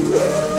Woo!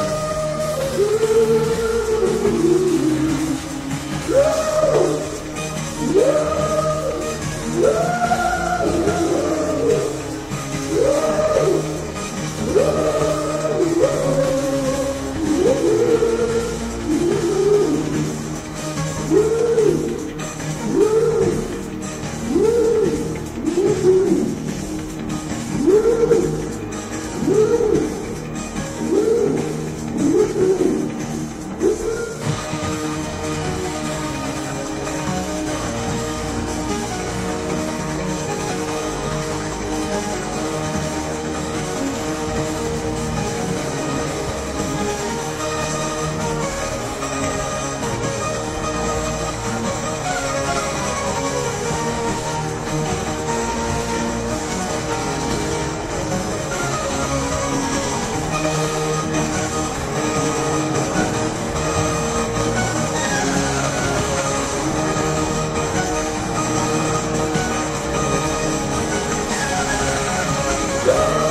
go.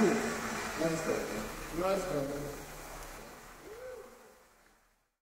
Настя. Настя.